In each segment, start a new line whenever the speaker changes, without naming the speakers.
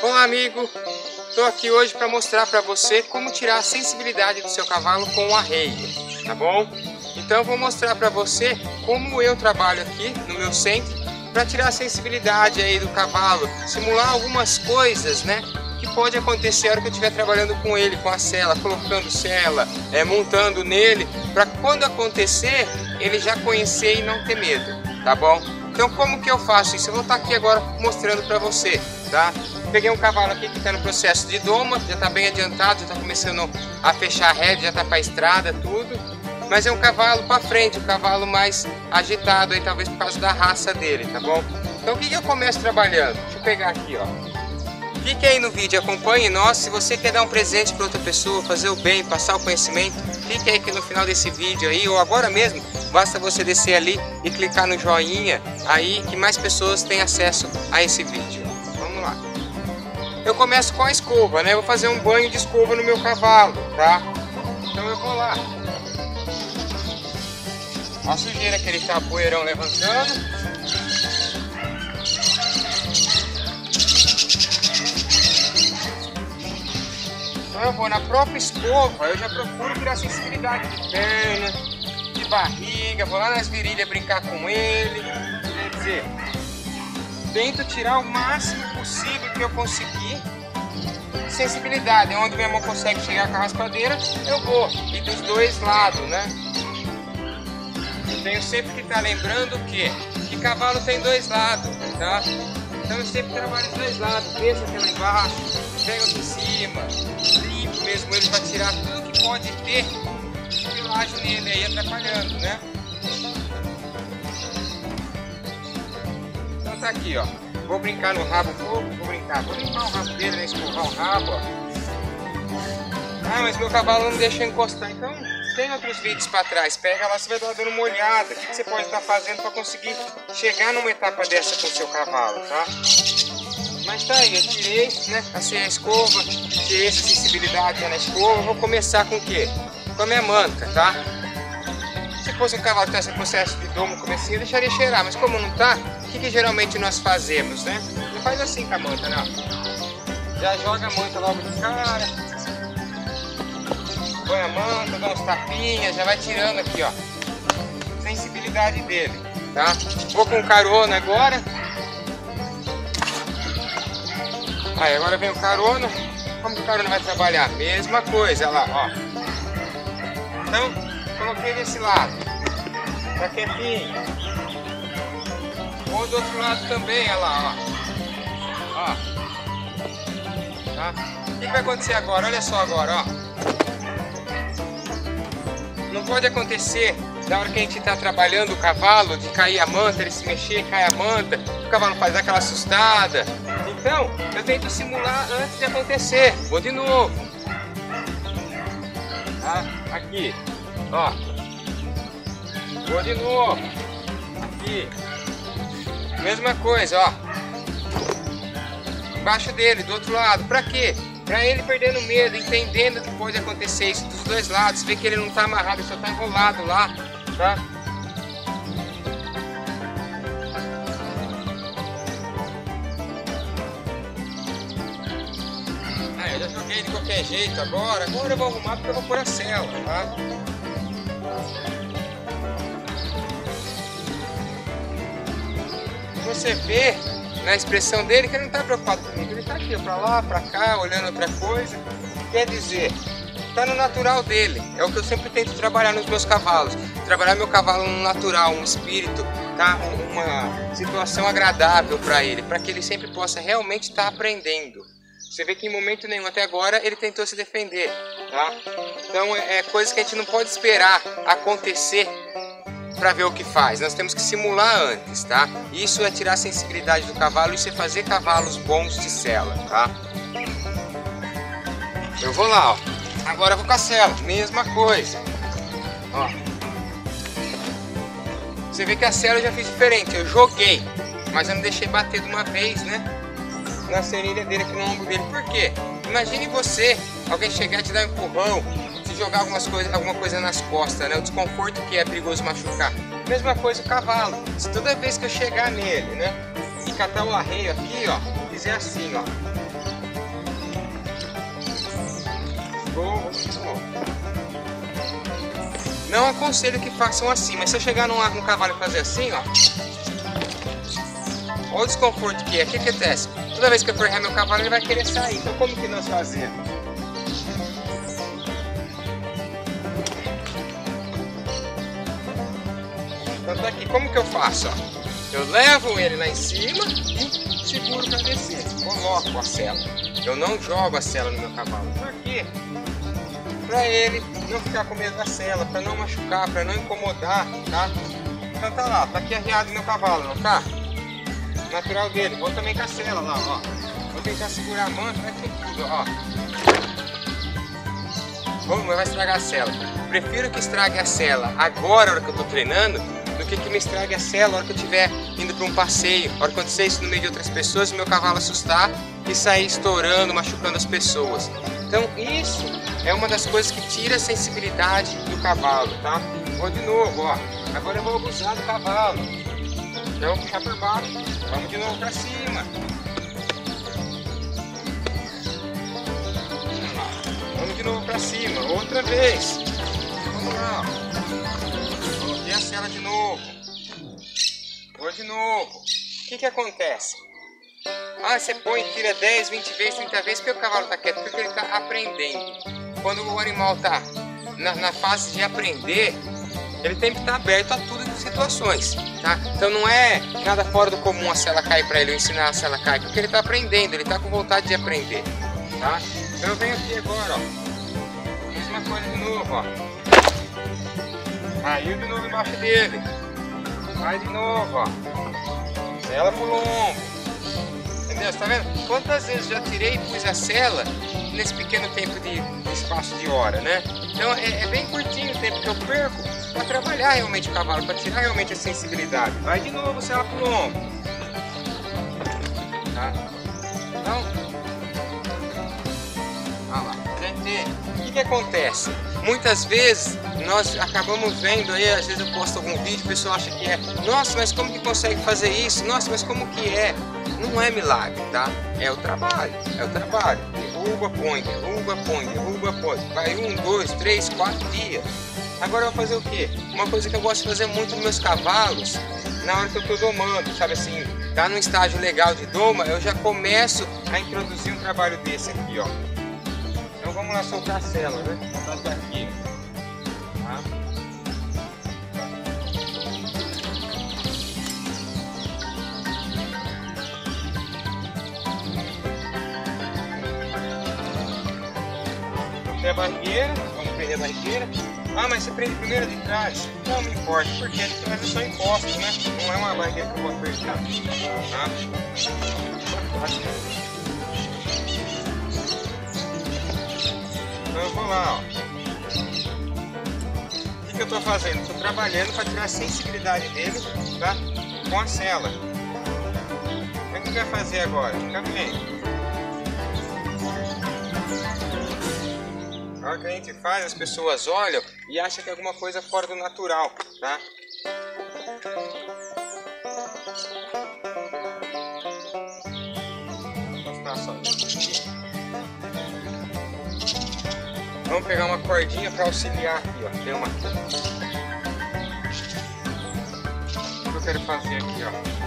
Olá amigo, estou aqui hoje para mostrar para você como tirar a sensibilidade do seu cavalo com o arreio, tá bom? Então vou mostrar para você como eu trabalho aqui no meu centro para tirar a sensibilidade aí do cavalo, simular algumas coisas, né? Que pode acontecer a hora que eu estiver trabalhando com ele, com a cela, colocando cela, é, montando nele, para quando acontecer ele já conhecer e não ter medo, tá bom? Então como que eu faço isso? Eu vou estar aqui agora mostrando para você, tá? Peguei um cavalo aqui que está no processo de doma, já está bem adiantado, já está começando a fechar a rede, já está para a estrada, tudo. Mas é um cavalo para frente, um cavalo mais agitado aí, talvez por causa da raça dele, tá bom? Então o que, que eu começo trabalhando? Deixa eu pegar aqui, ó. Fique aí no vídeo, acompanhe nós. Se você quer dar um presente para outra pessoa, fazer o bem, passar o conhecimento, fique aí que no final desse vídeo aí, ou agora mesmo, basta você descer ali e clicar no joinha aí que mais pessoas têm acesso a esse vídeo. Eu começo com a escova, né? Eu vou fazer um banho de escova no meu cavalo, tá? Então eu vou lá. A sujeira que ele tá, poeirão levantando. Então eu vou na própria escova, eu já procuro tirar sensibilidade de perna, de barriga, vou lá nas virilhas brincar com ele. Quer dizer, tento tirar o máximo possível que eu conseguir sensibilidade, onde minha mão consegue chegar com a raspadeira, eu vou, e dos dois lados, né? Eu tenho sempre que estar tá lembrando que, que cavalo tem dois lados, tá? Então eu sempre trabalho dos dois lados, deixa aqui lá embaixo, pega aqui em cima, limpo mesmo ele para tirar tudo que pode ter pilagem nele aí atrapalhando, né? Tá aqui, ó. Vou brincar no rabo um pouco, vou brincar, vou limpar o rabo dele, né? Escovar o rabo, ó. Ah, mas meu cavalo não deixa encostar, então tem outros vídeos para trás, pega lá, você vai estar dando uma olhada, o que você pode estar fazendo para conseguir chegar numa etapa dessa com o seu cavalo, tá? Mas tá aí, eu tirei, né, passei a escova, tirei essa sensibilidade na escova, vou começar com o quê? Com a minha manta, tá? Se fosse um cavalo que tivesse processo de domo comecinho, eu deixaria cheirar, mas como não tá, o que, que geralmente nós fazemos, né? Você faz assim com a manta, né? Já joga a manta logo de cara, põe a manta, dá uns tapinhas, já vai tirando aqui, ó. Sensibilidade dele, tá? Vou com carona agora. Aí, agora vem o carona. Como que o carona vai trabalhar? Mesma coisa, olha lá, ó. Então, coloquei desse lado. Tá quietinho. Vou do outro lado também, olha lá, ó. Ó. Tá? O que vai acontecer agora? Olha só agora, ó. Não pode acontecer na hora que a gente está trabalhando o cavalo, de cair a manta, ele se mexer, cai a manta, o cavalo faz aquela assustada. Então, eu tento simular antes de acontecer. Vou de novo. Tá? Aqui, ó. Vou de novo. Aqui. Mesma coisa, ó. Embaixo dele, do outro lado. Pra quê? Pra ele perdendo medo, entendendo que pode acontecer isso dos dois lados. Vê que ele não tá amarrado, ele só tá enrolado lá, tá? Ah, eu já joguei de qualquer jeito agora. Agora eu vou arrumar porque eu vou pôr a cela, tá? Você vê na expressão dele que ele não está preocupado comigo, ele está aqui, para lá, para cá, olhando outra coisa. Quer dizer, está no natural dele. É o que eu sempre tento trabalhar nos meus cavalos. Trabalhar meu cavalo no natural, um espírito, tá? uma situação agradável para ele, para que ele sempre possa realmente estar tá aprendendo. Você vê que em momento nenhum até agora ele tentou se defender, tá? Então é, é coisa que a gente não pode esperar acontecer para ver o que faz. Nós temos que simular antes, tá? Isso é tirar a sensibilidade do cavalo, isso é fazer cavalos bons de sela, tá? Eu vou lá, ó. Agora eu vou com a sela, mesma coisa. Ó. Você vê que a sela eu já fiz diferente, eu joguei, mas eu não deixei bater de uma vez, né? Na serilha dele aqui no ombro dele. Por quê? Imagine você, alguém chegar e te dar um empurrão, jogar algumas coisa, alguma coisa nas costas, né? O desconforto que é perigoso machucar. Mesma coisa o cavalo. Se toda vez que eu chegar nele, né? E catar o arreio aqui, ó, fizer assim, ó. Não aconselho que façam assim, mas se eu chegar num, num cavalo e fazer assim, ó. Olha o desconforto que é. O que acontece? Toda vez que eu ferrar meu cavalo, ele vai querer sair. Então como que nós fazemos? Então tá aqui, como que eu faço? Ó? Eu levo ele lá em cima e seguro para descer. Coloco a sela. Eu não jogo a sela no meu cavalo. Por quê? Para ele não ficar com medo da sela, para não machucar, para não incomodar, tá? Então tá lá, tá aqui arriado meu cavalo, não tá? Natural dele. Vou também com a sela lá, ó. Vou tentar segurar a manta, vai ter tudo, ó. Vamos, vai estragar a sela. Prefiro que estrague a sela agora, na hora que eu tô treinando, do que que me estrague a sela na hora que eu estiver indo para um passeio, hora que acontecer isso no meio de outras pessoas e meu cavalo assustar e sair estourando, machucando as pessoas. Então isso é uma das coisas que tira a sensibilidade do cavalo, tá? Vou de novo, ó. Agora eu vou abusar do cavalo. Então puxar por baixo. Vamos de novo para cima. Vamos de novo para cima, outra vez. Vamos lá. Coloquei a cela de novo. Vou de novo. O que que acontece? Ah, você põe, tira 10, 20 vezes, 30 vezes, porque o cavalo está quieto, porque ele está aprendendo. Quando o animal está na, na, fase de aprender, ele tem que estar tá aberto a tudo as situações, tá? Então não é nada fora do comum a cela cair para ele, ou ensinar a cela cair, porque ele está aprendendo, ele está com vontade de aprender, tá? Então eu venho aqui agora, ó. Mesma coisa de novo, ó. Caiu de novo embaixo dele. Vai de novo, ó. Cela pro lombo. Entendeu? Você tá vendo? Quantas vezes já tirei e pus a cela nesse pequeno tempo de, espaço de hora, né? Então é, é, bem curtinho o tempo que eu perco para trabalhar realmente o cavalo, para tirar realmente a sensibilidade. Vai de novo, cela pro lombo. Tá? Então, olha lá, o que, que acontece? Muitas vezes nós acabamos vendo aí, às vezes eu posto algum vídeo, o pessoal acha que é, nossa, mas como que consegue fazer isso? Nossa, mas como que é? Não é milagre, tá? É o trabalho, é o trabalho. Derruba, põe, derruba, põe, derruba, põe. Vai um, dois, três, quatro dias. Agora eu vou fazer o quê? Uma coisa que eu gosto de fazer muito nos meus cavalos, na hora que eu estou domando, sabe assim, tá num estágio legal de doma, eu já começo a introduzir um trabalho desse aqui, ó. Então vamos lá soltar a cela, né? Soltar aqui. A barrigueira, vamos prender a barrigueira. Ah, mas você prende primeiro de trás? Não me importa, porque de trás é só encosto, né? Não é uma barrigueira que eu vou apertar. Tá? Então eu vou lá, ó. O que, que eu estou fazendo? Estou trabalhando para tirar a sensibilidade dele, tá? Com a cela. O que vai fazer agora? Fica bem. A hora que a gente faz, as pessoas olham e acham que é alguma coisa fora do natural, tá? Vamos pegar uma cordinha para auxiliar aqui, ó. Tem uma. O que eu quero fazer aqui, ó?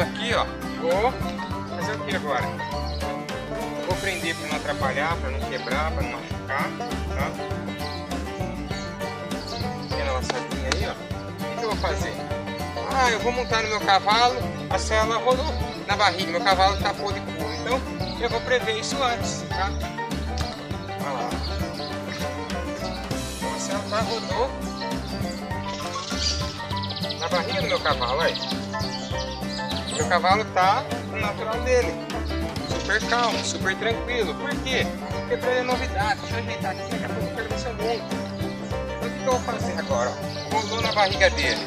Aqui, ó, vou fazer o que agora? Vou prender para não atrapalhar, para não quebrar, para não machucar, tá? Pequena laçadinha aí, ó. O que eu vou fazer? Ah, eu vou montar no meu cavalo, a cela rodou na barriga, meu cavalo tapou de pulo. Então, eu vou prever isso antes, tá? Olha lá. Então, a cela tá rodou na barriga do meu cavalo, aí. O cavalo tá no natural dele. Super calmo, super tranquilo. Por quê? Porque pra ele é novidade. Deixa eu ajeitar aqui, daqui a pouco eu quero ver se eu monto. Então o que, eu vou fazer agora? Colou na barriga dele.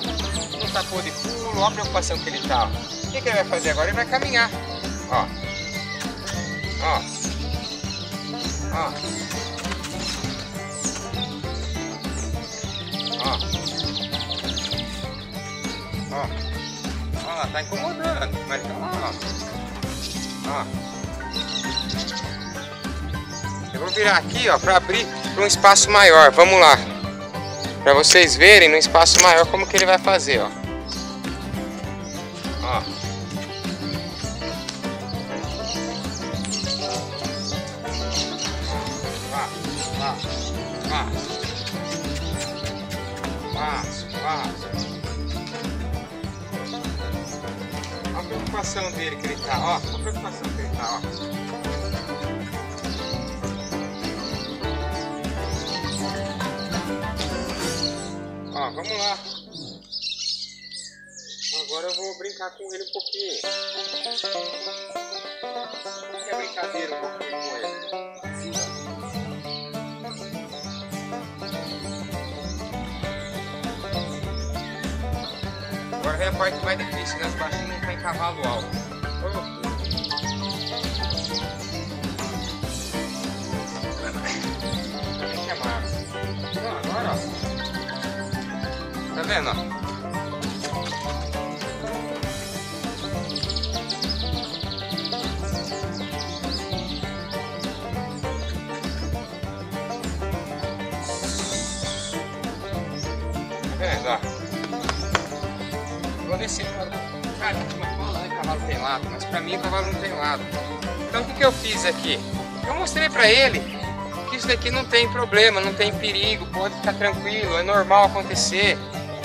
Não tapou de pulo, olha a preocupação que ele tá. O que, que ele vai fazer agora? Ele vai caminhar. Ó. Ó. Ó. Ó. Ó. tá incomodando, mas tá lá, ó. Eu vou virar aqui, ó, pra abrir para um espaço maior, vamos lá. Pra vocês verem no espaço maior como que ele vai fazer. Ó. preocupação dele que ele tá, ó. A preocupação que ele tá, ó. Ó, vamos lá. Agora eu vou brincar com ele um pouquinho. Quer brincadeira um pouquinho com ele? Agora vem a parte mais difícil, né? Tem cavalo alto. Tá vendo, lado, mas pra mim o cavalo não tem lado. Então o que, que eu fiz aqui? Eu mostrei pra ele que isso daqui não tem problema, não tem perigo, pode ficar tranquilo, é normal acontecer.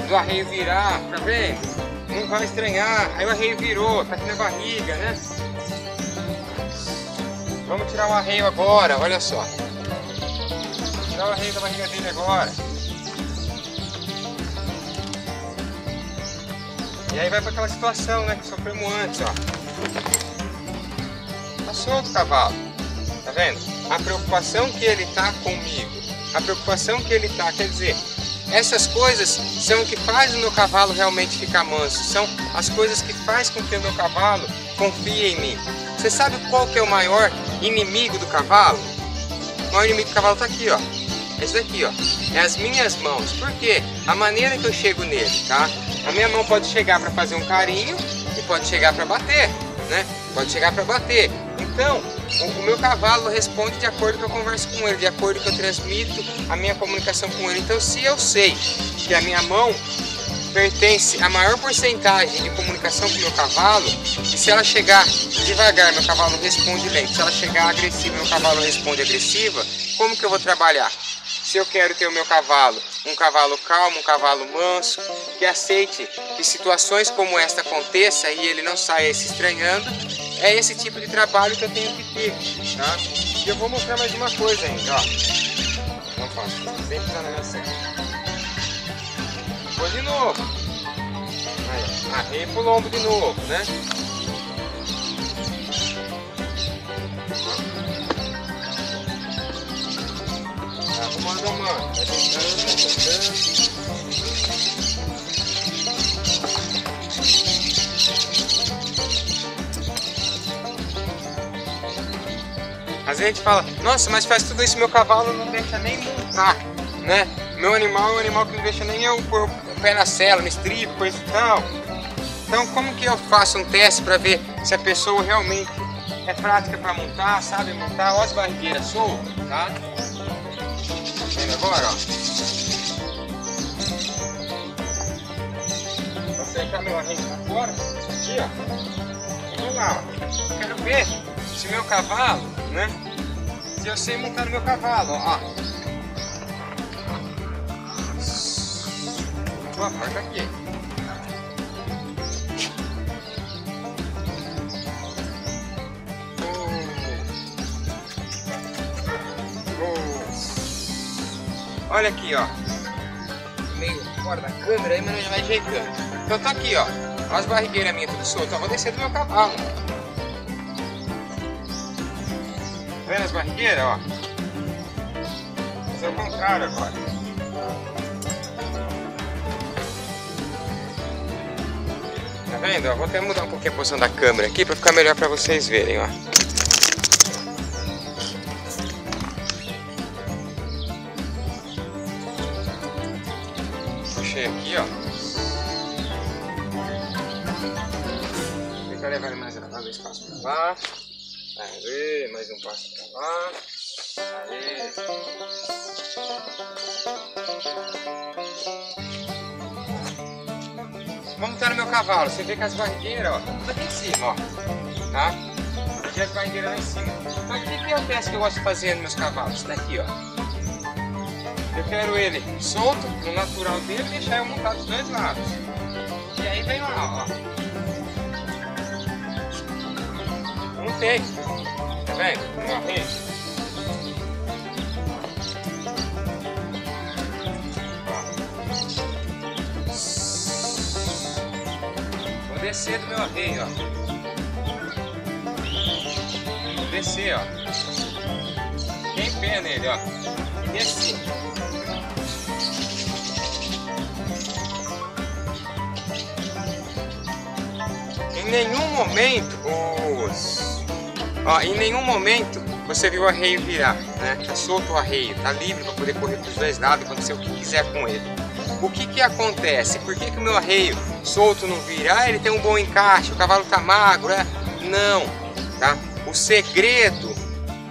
Do arreio virar, tá vendo? Não vai estranhar. Aí o arreio virou, tá aqui na barriga, né? Vamos tirar o arreio agora, olha só. Tirar o arreio da barriga dele agora. E aí vai para aquela situação, né, que sofremos antes, ó. Tá solto o cavalo, tá vendo? A preocupação que ele tá comigo, a preocupação que ele tá, quer dizer, essas coisas são o que faz o meu cavalo realmente ficar manso, são as coisas que faz com que o meu cavalo confie em mim. Você sabe qual que é o maior inimigo do cavalo? O maior inimigo do cavalo tá aqui, ó. Esse daqui, ó. É as minhas mãos. Por quê? A maneira que eu chego nele, tá? A minha mão pode chegar para fazer um carinho e pode chegar para bater, né? Pode chegar para bater. Então, o, o, meu cavalo responde de acordo com que eu converso com ele, de acordo com que eu transmito a minha comunicação com ele. Então, se eu sei que a minha mão pertence a maior porcentagem de comunicação com o meu cavalo, e se ela chegar devagar, meu cavalo responde lento. Se ela chegar agressiva, meu cavalo responde agressiva, como que eu vou trabalhar? Se eu quero ter o meu cavalo um cavalo calmo, um cavalo manso, que aceite que situações como esta aconteça e ele não saia se estranhando, é esse tipo de trabalho que eu tenho que ter, tá? E eu vou mostrar mais uma coisa ainda, ó. Não faço, sempre tá na minha certa. Vou de novo. Aí, arreia pro lombo de novo, né? Arrumando a mão, vai vai tentando. Às vezes a gente fala, nossa, mas faz tudo isso, meu cavalo não deixa nem montar, né? Meu animal é um animal que não deixa nem eu pôr o pé na cela, no estribo, coisa e tal. Então como que eu faço um teste para ver se a pessoa realmente é prática para montar, sabe montar? Olha as barrigueiras soltas, tá? Agora, ó. Vou meu arranjo aqui, ó. Vamos lá, ó. Quero ver se meu cavalo, né? Se eu sei montar no meu cavalo, ó. Boa parte aqui. Olha aqui, ó. Meio fora da câmera aí, mas já vai ajeitando. Então tá aqui, ó. As barrigueiras minhas tudo soltas. Vou descer do meu cavalo. Tá vendo as barrigueiras, ó? Vou fazer o contrário agora. Tá vendo? Eu vou até mudar um pouquinho a posição da câmera aqui pra ficar melhor pra vocês verem, ó. Aqui, ó. levar ele mais um espaço pra lá. Aê, mais um passo pra lá. Aê. Vamos estar no meu cavalo. Você vê que as barrigueiras, ó, tudo aqui em cima, ó. Tá? Aqui as barrigueiras lá em cima. Então, o que, é teste que eu gosto de fazer nos meus cavalos? Isso daqui, ó. Eu quero ele solto, no natural dele, deixar eu montar dos dois lados. E aí vem lá, ó. Tem. Tá vendo? Não arrende. descer do meu arreio, ó. Descer, ó. Tem pé nele, ó. E Em nenhum momento, os... ó, em nenhum momento você viu o arreio virar, né? Tá solto o arreio, tá livre para poder correr para os dois lados e acontecer o que quiser com ele. O que que acontece? Por que, que o meu arreio solto não vira? Ah, ele tem um bom encaixe, o cavalo tá magro, é? Não, tá? O segredo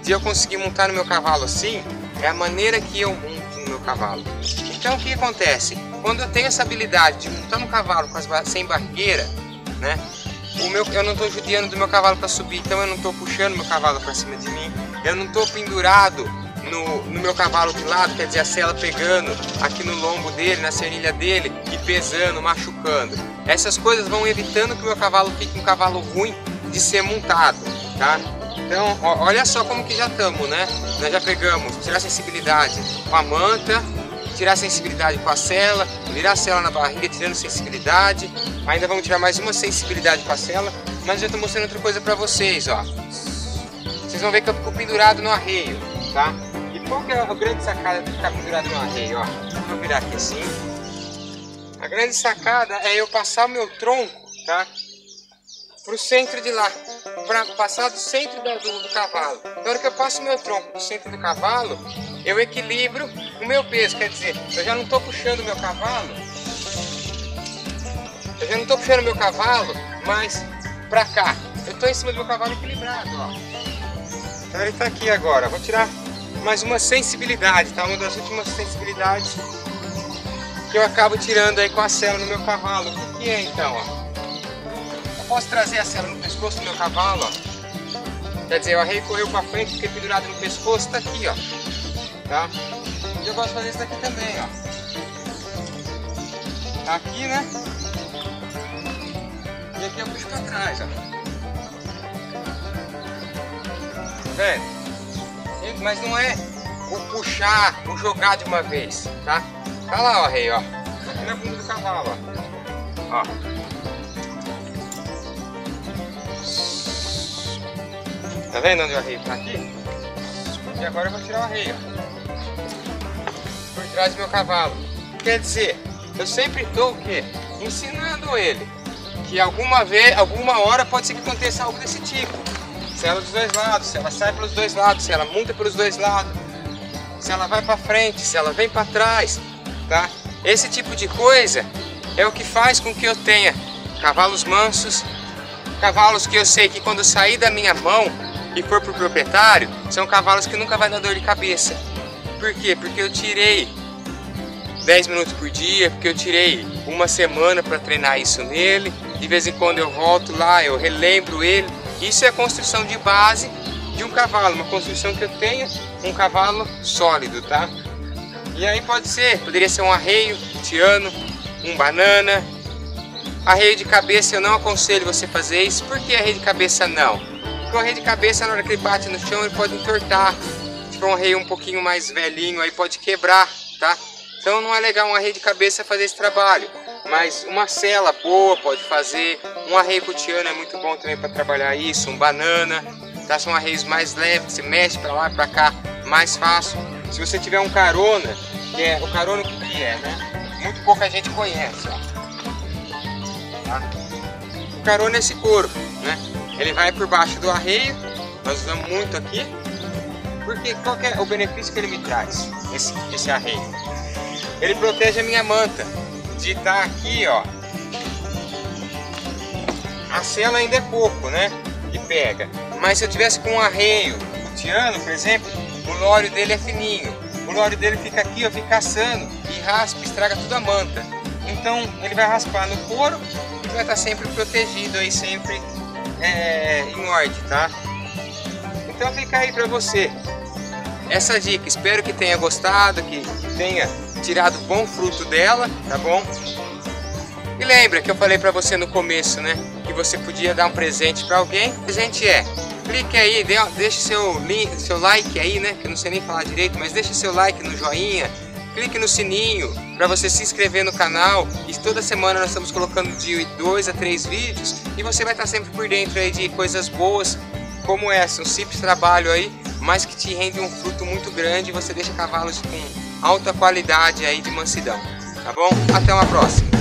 de eu conseguir montar no meu cavalo assim é a maneira que eu monto no meu cavalo. Então o que acontece? Quando eu tenho essa habilidade de montar no cavalo com as, sem barreira, né? O meu, eu não estou judiando do meu cavalo para subir, então eu não estou puxando meu cavalo para cima de mim, eu não estou pendurado no, no, meu cavalo de lado, quer dizer, a sela pegando aqui no lombo dele, na serilha dele e pesando, machucando. Essas coisas vão evitando que o meu cavalo fique um cavalo ruim de ser montado, tá? Então, ó, olha só como que já estamos, né? Nós já pegamos tirar sensibilidade com a manta, tirar sensibilidade com a sela, virar a sela na barriga tirando sensibilidade. Ainda vamos tirar mais uma sensibilidade com a sela, mas já estou mostrando outra coisa para vocês, ó. Vocês vão ver que eu fico pendurado no arreio, tá? qual que é a grande sacada de ficar pendurado no arreio, ó? Vou virar aqui assim. A grande sacada é eu passar o meu tronco, tá? Pro centro de lá, para passar do centro do, do, do, cavalo. Na hora que eu passo o meu tronco pro centro do cavalo, eu equilibro o meu peso, quer dizer, eu já não estou puxando o meu cavalo, eu já não estou puxando o meu cavalo, mas para cá. Eu estou em cima do meu cavalo equilibrado, ó. Então ele está aqui agora. Vou tirar mais uma sensibilidade, tá? Uma das últimas sensibilidades que eu acabo tirando aí com a cela no meu cavalo. O que, que é então, ó? Posso trazer a cela no pescoço do meu cavalo, ó. Quer dizer, o arreio correu para frente, fiquei pendurado no pescoço, tá aqui, ó. Tá? E eu gosto fazer isso daqui também, ó. Tá aqui, né? E aqui eu puxo pra trás, ó. Tá vendo? mas não é o puxar, o jogar de uma vez, tá? Tá lá, ó, rei, ó. Aqui na bunda do cavalo, ó. Ó. vendo onde o arreio tá aqui? E agora eu vou tirar o arreio. Por trás do meu cavalo. Quer dizer, eu sempre estou o quê? Ensinando ele. Que alguma vez, alguma hora pode ser que aconteça algo desse tipo se ela dos dois lados, se ela sai pelos dois lados, se ela monta pelos dois lados, se ela vai para frente, se ela vem para trás, tá? Esse tipo de coisa é o que faz com que eu tenha cavalos mansos, cavalos que eu sei que quando sair da minha mão e for pro proprietário, são cavalos que nunca vai dar dor de cabeça. Por quê? Porque eu tirei 10 minutos por dia, porque eu tirei uma semana para treinar isso nele. De vez em quando eu volto lá, eu relembro ele isso é a construção de base de um cavalo, uma construção que eu tenha um cavalo sólido, tá? E aí pode ser, poderia ser um arreio, tiano, um banana. Arreio de cabeça eu não aconselho você fazer isso, por que arreio de cabeça não? Arreio de cabeça na hora que ele bate no chão ele pode entortar. Se for um arreio um pouquinho mais velhinho aí pode quebrar, tá? Então não é legal um arreio de cabeça fazer esse trabalho. Mas uma cela boa pode fazer, um arreio cutiano é muito bom também para trabalhar isso, um banana, tá? São arreios mais leves, você mexe para lá para cá mais fácil. Se você tiver um carona, que é o carona que é, né? Muito pouca gente conhece, ó. Tá? O carona é esse couro, né? Ele vai por baixo do arreio, nós usamos muito aqui, porque qual é o benefício que ele me traz, esse, esse arreio? Ele protege a minha manta de estar tá aqui, ó, a sela ainda é pouco, né? E pega. Mas se eu tivesse com um arreio, o tiano, por exemplo, o lório dele é fininho. O lório dele fica aqui, ó, fica assando e raspa, estraga tudo a manta. Então ele vai raspar no couro e vai estar sempre protegido aí, sempre é, em ordem, tá? Então fica aí para você essa dica. Espero que tenha gostado, que tenha tirado bom fruto dela, tá bom? E lembra que eu falei para você no começo, né? Que você podia dar um presente para alguém. O presente é, clique aí, deixe seu, link, seu like aí, né? Que eu não sei nem falar direito, mas deixe seu like no joinha. Clique no sininho para você se inscrever no canal e toda semana nós estamos colocando de dois a três vídeos e você vai estar sempre por dentro aí de coisas boas como essa, um simples trabalho aí, mas que te rende um fruto muito grande e você deixa cavalos com alta qualidade aí de mansidão, tá bom? Até uma próxima!